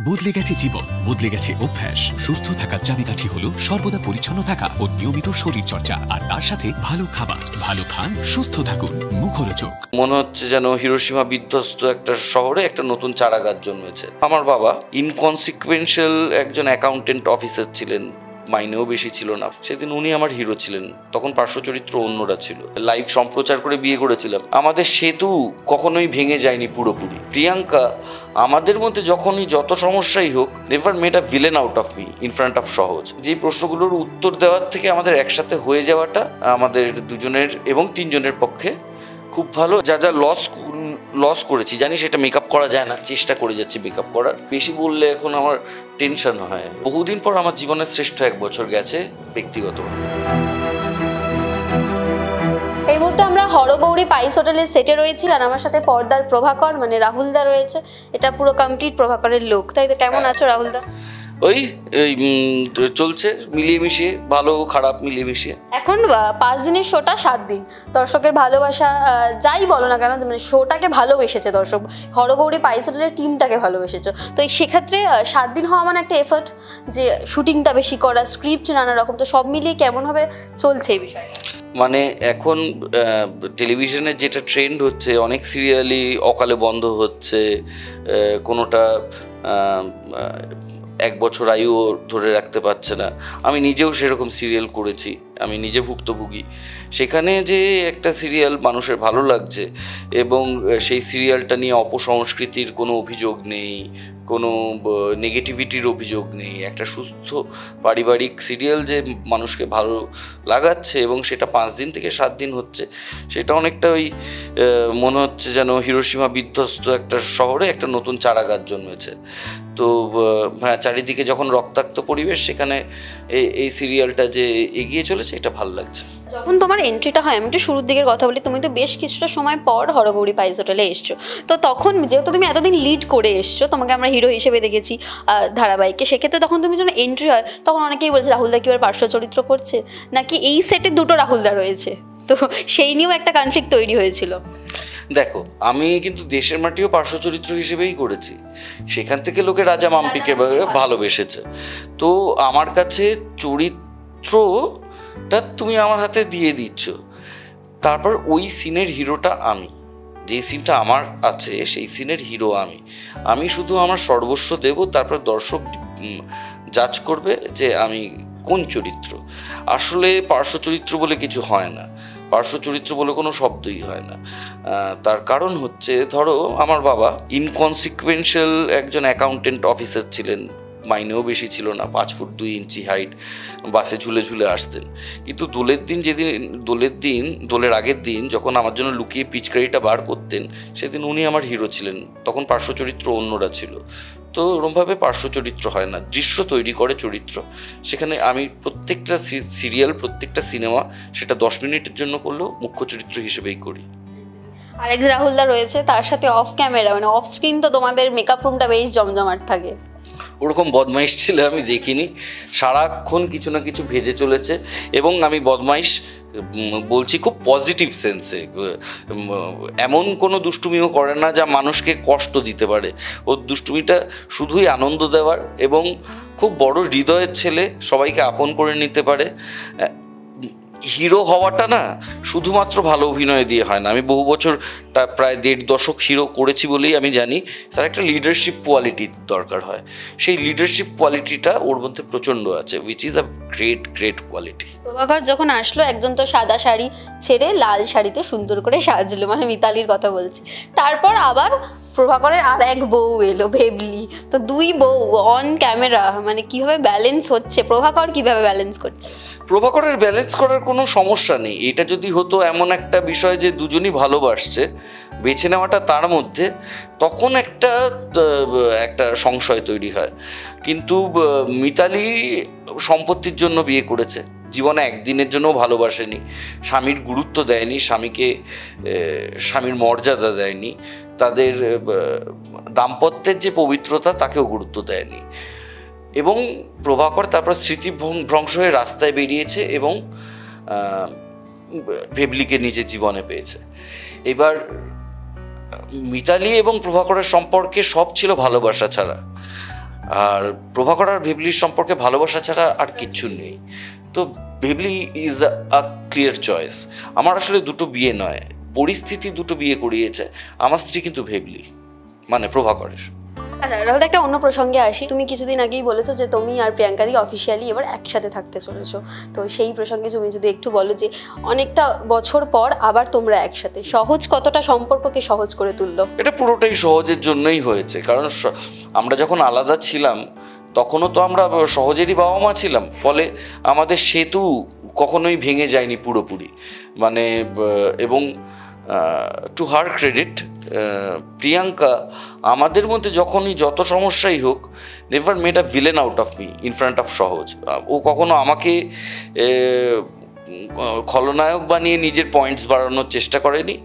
বদলে গেছে জীবন, বদলে গেছে অভ্যাস। সুস্থ থাকার চাবিকাঠি হলো সর্বদা পরিচ্ছন্ন থাকা ও নিয়মিত শরীর চর্চা আর তার সাথে ভালো খাবার, ভালো খান, সুস্থ থাকুন। মুখরোচক। মনে হচ্ছে যেন হিরোসীমা বিধ্বস্ত একটা শহরে একটা নতুন চারাগাছ জন্মেছে। আমার বাবা ইনকনসিকুয়েন্সিয়াল একজন অ্যাকাউন্টেন্ট অফিসার ছিলেন। মাইনেও বেশি ছিল না। সেদিন উনি আমার হিরো ছিলেন। তখন পার্শ্ব চরিত্র অন্যরা ছিল। লাইভ সম্প্রচার করে বিয়ে করেছিলাম। আমাদের সেতু কখনোই ভেঙে যায়নি পুরোপুরি। প্রিয়াঙ্কা, আমাদের মধ্যে যখনই যত সমস্যাই হোক never made a villain out of me in front of সহজ। যে প্রশ্নগুলোর উত্তর দেওয়ার থেকে আমাদের একসাথে হয়ে যাওয়াটা আমাদের দুজনের এবং তিনজনের পক্ষে খুব ভালো। যা যা লস লস করেছি। জানি সেটা মেকআপ করা যায় না চেষ্টা করে যাচ্ছি মেকআপ করার। বেশি বললে এখন আমার টেনশন হয়। বহুদিন পর আমার জীবনের শ্রেষ্ঠ এক বছর গেছে ব্যক্তিগত। এই মুহূর্তে আমরা হরগৌরী পাইস হোটেলের সেটে রয়েছি আর আমার সাথে পর্দার প্রভাকর মানে রাহুলদা রয়েছে। এটা পুরো কমপ্লিট প্রভাকরের লোক তাই তো কেমন আছো রাহুলদা ওই চলছে মিলিয়ে মিশিয়ে ভালো খারাপ মিলিয়ে মিশিয়ে। এখন পাঁচ দিনের শোটা সাত দিন। দর্শকের ভালোবাসা যাই বলো না কেন মানে শোটাকে ভালোবেসেছে দর্শক। হরগৌরী পাইস হোটেলের টিমটাকে ভালোবেসেছে। তো এই সেক্ষেত্রে সাত দিন হওয়া মানে একটা এফার্ট যে শুটিংটা বেশি করা স্ক্রিপ্ট নানা রকম তো সব মিলিয়ে কেমনভাবে চলছে এই বিষয়ে? মানে এখন টেলিভিশনে যেটা ট্রেন্ড হচ্ছে অনেক সিরিয়ালই অকালে বন্ধ হচ্ছে কোনোটা এক বছর আয়ু ধরে রাখতে পারছে না। আমি নিজেও সেরকম সিরিয়াল করেছি। আমি নিজে ভুক্তভোগী। সেখানে যে একটা সিরিয়াল মানুষের ভালো লাগছে এবং সেই সিরিয়ালটা নিয়ে অপসংস্কৃতির কোনো অভিযোগ নেই, কোনো নেগেটিভিটির অভিযোগ নেই। একটা সুস্থ পারিবারিক সিরিয়াল যে মানুষকে ভালো লাগাচ্ছে এবং সেটা পাঁচ দিন থেকে সাত দিন হচ্ছে, সেটা অনেকটা ওই মনে হচ্ছে যেন হিরোসীমা বিধ্বস্ত একটা শহরে একটা নতুন চারা গাছ জন্মেছে। তো হ্যাঁ চারিদিকে যখন রক্তাক্ত পরিবেশ, সেখানে এই সিরিয়ালটা যে এগিয়ে চলেছে এটা ভালো লাগছে। যখন তোমার এন্ট্রিটা হয় আমি একটু শুরুর দিকের কথা বলি তুমি তো বেশ কিছুটা সময় পর হরগৌরী পাইস হোটেলে এসছো। তো তখন যেহেতু তুমি এতদিন লিড করে এসছো তোমাকে আমরা হিরো হিসেবে দেখেছি ধারাবাহিকে। সেক্ষেত্রে তখন তুমি যখন এন্ট্রি হয় তখন অনেকেই বলছে রাহুলদা কি এবার পার্শ্ব চরিত্র করছে? নাকি এই সেটে দুটো রাহুলদা রয়েছে? তো সেই নিয়েও একটা কনফ্লিক্ট তৈরি হয়েছিল। দেখো আমি কিন্তু দেশের মাটিও পার্শ্ব চরিত্র হিসেবেই করেছি। সেখান থেকে লোকে রাজা মাম্পিকে ভালোবেসেছে। তো আমার কাছে চরিত্রটা তুমি আমার হাতে দিয়ে দিচ্ছ। তারপর ওই সিনের হিরোটা আমি। যেই সিনটা আমার আছে, সেই সিনের হিরো আমি। আমি শুধু আমার সর্বস্ব দেব, তারপর দর্শক জাজ করবে যে আমি কোন চরিত্র। আসলে পার্শ্ব চরিত্র বলে কিছু হয় না। পার্শ্ব চরিত্র বলে কোনো শব্দই হয় না। তার কারণ হচ্ছে, ধরো, আমার বাবা ইনকনসিকুয়েন্সিয়াল একজন অ্যাকাউন্টেন্ট অফিসার ছিলেন। মাইনেও বেশি ছিল না, পাঁচ ফুট দুই ইঞ্চি হাইট বাসে ঝুলে ঝুলে আসতেন। কিন্তু দোলের দিন যেদিন, দোলের দিন, দোলের আগের দিন যখন আমার জন্য লুকিয়ে পিচকারিটা বার করতেন, সেদিন উনি আমার হিরো ছিলেন। তখন পার্শ্ব চরিত্র অন্যরা ছিল। তো ওরমভাবে পার্শ্ব চরিত্র হয় না, দৃশ্য তৈরি করে চরিত্র। সেখানে আমি প্রত্যেকটা সিরিয়াল, প্রত্যেকটা সিনেমা সেটা দশ মিনিটের জন্য করলেও মুখ্য চরিত্র হিসেবেই করি। আরেক রাহুলদা রয়েছে, তার সাথে অফ ক্যামেরা মানে অফ স্ক্রিন তো তোমাদের মেকআপ রুমটা বেশ জমজমাট থাকে। ওরকম বদমাইশ ছেলে আমি দেখিনি। সারাক্ষণ কিছু না কিছু ভেজে চলেছে এবং আমি বদমাইশ বলছি খুব পজিটিভ সেন্সে এমন কোনো দুষ্টুমিও করে না যা মানুষকে কষ্ট দিতে পারে। ওর দুষ্টুমিটা শুধুই আনন্দ দেওয়ার এবং খুব বড় হৃদয়ের ছেলে, সবাইকে আপন করে নিতে পারে। হিরো হওয়াটা না শুধুমাত্র ভালো অভিনয় দিয়ে হয় না। আমি বহু বছর প্রায় দেড় দশক হিরো করেছি বলেই আমি জানি, তার একটা লিডারশিপ কোয়ালিটি দরকার হয়। সেই লিডারশিপ কোয়ালিটিটা ওর মধ্যে প্রচণ্ড আছে which is a great great quality Prabhakar যখন আসলো, একজন তো সাদা শাড়ি ছেড়ে লাল শাড়িতে সুন্দর করে সাজলো মানে মিতালির কথা বলছি। তারপর আবার প্রভাকরের আর এক বউ এলো, ভেবলি। তো দুই বউ অন ক্যামেরা মানে কীভাবে ব্যালেন্স হচ্ছে, প্রভাকর কীভাবে ব্যালেন্স করছে? প্রভাকরের ব্যালেন্স করার কোনো সমস্যা নেই। এটা যদি হতো এমন একটা বিষয় যে দুজনই ভালোবাসছে, বেছে নেওয়াটা তার মধ্যে, তখন একটা একটা সংশয় তৈরি হয়। কিন্তু মিতালি সম্পত্তির জন্য বিয়ে করেছে। জীবনে একদিনের জন্য ভালোবাসেনি। স্বামীর গুরুত্ব দেয়নি, স্বামীকে স্বামীর মর্যাদা দেয়নি। তাদের দাম্পত্যের যে পবিত্রতা, তাকেও গুরুত্ব দেয়নি। এবং প্রভাকর তারপর স্মৃতি ভ্রং- ভ্রংশ হয়ে রাস্তায় বেরিয়েছে এবং ভেবলিকে নিজের জীবনে পেয়েছে। এবার, মিতালি এবং প্রভাকরের সম্পর্কে সব ছিল ভালোবাসা ছাড়া। আর প্রভাকর আর ভেবলির সম্পর্কে ভালোবাসা ছাড়া আর কিচ্ছু নেই। তো ভেবলি ইজ আ ক্লিয়ার চয়েস। আমার আসলে দুটো বিয়ে নয়, পরিস্থিতি দুটো বিয়ে করিয়েছে। আমার স্ত্রী কিন্তু ভেবলি মানে প্রভাকরের। আচ্ছা রাহুল, একটা অন্য প্রসঙ্গে আসি। তুমি কিছুদিন আগেই বলেছ যে তুমি আর প্রিয়াঙ্কা দি অফিসিয়ালি এবার একসাথে থাকতে চলেছো। তো সেই প্রসঙ্গে তুমি যদি একটু বলো যে অনেকটা বছর পর আবার তোমরা একসাথে, সহজ কতটা সম্পর্ককে সহজ করে তুললো? এটা পুরোটাই সহজের জন্যই হয়েছে। কারণ আমরা যখন আলাদা ছিলাম, তখনও তো আমরা সহজেরই বাবা মা ছিলাম। ফলে আমাদের সেতু কখনোই ভেঙে যায়নি পুরোপুরি। মানে এবং টু হার ক্রেডিট প্রিয়াঙ্কা আমাদের মধ্যে যখনই যত সমস্যাই হোক never made a villain out of me in front of সহজ। ও কখনো আমাকে খলনায়ক বানিয়ে নিজের পয়েন্টস বাড়ানোর চেষ্টা করেনি।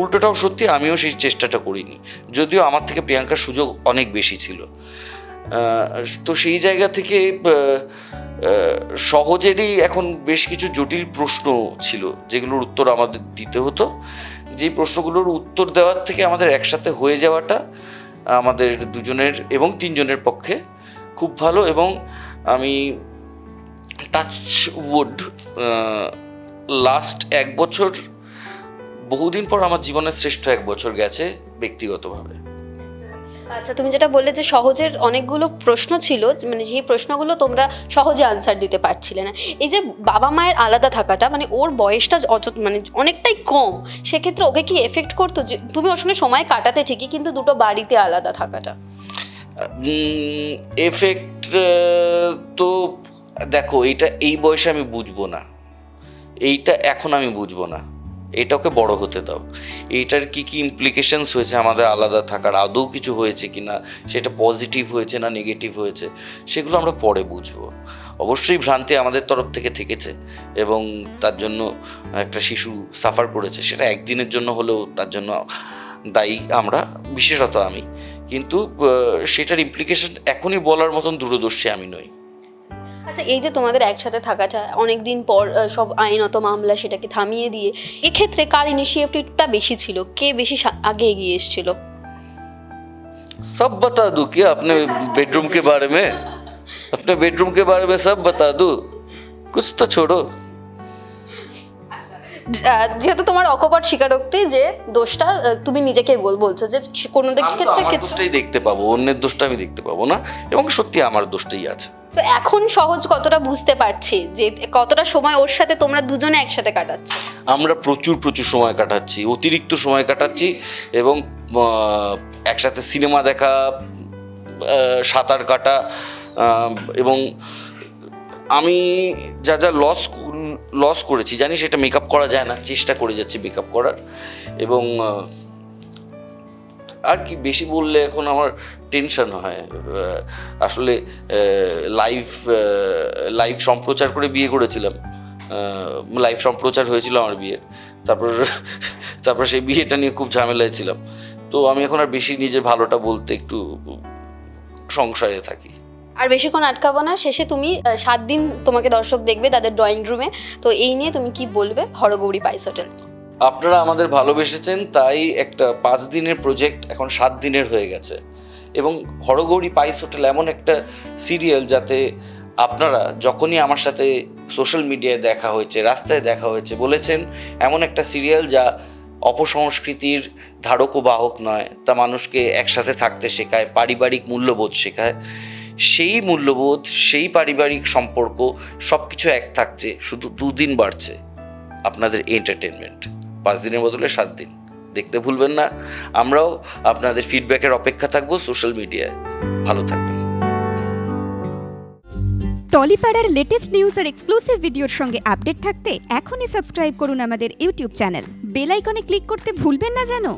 উল্টোটাও সত্যি আমিও সেই চেষ্টাটা করিনি। যদিও আমার থেকে প্রিয়াঙ্কার সুযোগ অনেক বেশি ছিল। তো সেই জায়গা থেকে সহজেরই এখন বেশ কিছু জটিল প্রশ্ন ছিল, যেগুলোর উত্তর আমাদের দিতে হতো। যেই প্রশ্নগুলোর উত্তর দেওয়ার থেকে আমাদের একসাথে হয়ে যাওয়াটা আমাদের দুজনের এবং তিনজনের পক্ষে খুব ভালো এবং আমি টাচ উড লাস্ট এক বছর, বহুদিন পর আমার জীবনের শ্রেষ্ঠ এক বছর গেছে ব্যক্তিগতভাবে। আচ্ছা তুমি যেটা বললে যে সহজের অনেকগুলো প্রশ্ন ছিল মানে সেই প্রশ্নগুলো তোমরা সহজে আনসার দিতে পারছিলে না। এই যে বাবা মায়ের আলাদা থাকাটা মানে ওর বয়সটা মানে অনেকটাই কম, সেক্ষেত্রে ওকে কি এফেক্ট করতো যে, তুমি ওর সঙ্গে সময় কাটাতে ঠিকই, কিন্তু দুটো বাড়িতে আলাদা থাকাটা? এফেক্ট তো দেখো, এইটা, এই বয়সে আমি বুঝব না। এইটা এখন আমি বুঝব না। এটা ওকে বড় হতে দাও। এইটার কি কি ইমপ্লিকেশনস হয়েছে? আমাদের আলাদা থাকার আদৌ কিছু হয়েছে কি না সেটা পজিটিভ হয়েছে না নেগেটিভ হয়েছে? সেগুলো আমরা পরে বুঝব। অবশ্যই ভ্রান্তি আমাদের তরফ থেকে থেকেছে এবং তার জন্য একটা শিশু সাফার করেছে। সেটা একদিনের জন্য হলেও তার জন্য দায়ী আমরা, বিশেষত আমি। কিন্তু সেটার ইমপ্লিকেশন এখনই বলার মতন দূরদর্শী আমি নই। আচ্ছা এই যে তোমাদের একসাথে থাকাটা অনেক দিন পর আহ, সব আইনত মামলা সেটাকে থামিয়ে দিয়ে এক্ষেত্রে কার ইনিশিয়েটিভটা বেশি ছিল কে বেশি সা- আগে এগিয়ে এসেছিল सब बता दूं क्या अपने बेडरूम के बारे में अपने बेडरूम के बारे में सब बता दूं कुछ तो छोड़ो আহ, যেহেতু তোমার অকপট স্বীকারোক্তি যে দোষটা তুমি নিজেকে বল বলছো যে কোনো দিক ক্ষেত্রে দোষটাই দেখতে পাবো অন্যের দোষটা আমি দেখতে পাবো না এবং সত্যি আমার দোষটাই আছে। তো এখন সহজ কতটা বুঝতে পারছি যে কতটা সময় ওর সাথে তোমরা দুজনে একসাথে কাটাচ্ছ? আমরা প্রচুর প্রচুর সময় কাটাচ্ছি অতিরিক্ত সময় কাটাচ্ছি এবং একসাথে সিনেমা দেখা সাঁতার কাটা এবং আমি যা যা লস লস করেছি। জানি সেটা মেকআপ করা যায় না, চেষ্টা করে যাচ্ছি মেকআপ করার। এবং আর কি বেশি বললে এখন আমার টেনশন হয়। আসলে লাইভ লাইভ সম্প্রচার করে বিয়ে করেছিলাম। লাইভ সম্প্রচার হয়েছিল আমার বিয়ের। তারপর তারপর সেই বিয়েটা নিয়ে খুব ঝামেলায় ছিলাম। তো আমি এখন আর বেশি নিজের ভালোটা বলতে একটু সংশয়ে থাকি। আর বেশিক্ষণ আটকাবো না, শেষে তুমি সাত দিন তোমাকে দর্শক দেখবে তাদের ড্রয়িং রুমে তো এই নিয়ে তুমি কি বলবে? হরগৌরী পাইস হোটেল আপনারা আমাদের ভালোবেসেছেন, তাই একটা পাঁচ দিনের প্রজেক্ট এখন সাত দিনের হয়ে গেছে। এবং হরগৌরী পাইস হোটেল এমন একটা সিরিয়াল যাতে আপনারা যখনই আমার সাথে সোশ্যাল মিডিয়ায় দেখা হয়েছে, রাস্তায় দেখা হয়েছে, বলেছেন, এমন একটা সিরিয়াল যা অপসংস্কৃতির ধারক ও বাহক নয়, তা মানুষকে একসাথে থাকতে শেখায়, পারিবারিক মূল্যবোধ শেখায়। সেই মূল্যবোধ, সেই পারিবারিক সম্পর্ক সব কিছু এক থাকছে, শুধু দুদিন বাড়ছে আপনাদের এন্টারটেনমেন্ট পাঁচ দিনের বদলে সাত দিন। দেখতে ভুলবেন না, আমরাও আপনাদের ফিডব্যাকের অপেক্ষা থাকব সোশ্যাল মিডিয়ায় ভালো থাকবেন। টলিপাড়ার লেটেস্ট নিউজ আর এক্সক্লুসিভ ভিডিওর সঙ্গে আপডেট থাকতে এখনই সাবস্ক্রাইব করুন আমাদের ইউটিউব চ্যানেল বেল আইকনে ক্লিক করতে ভুলবেন না জানো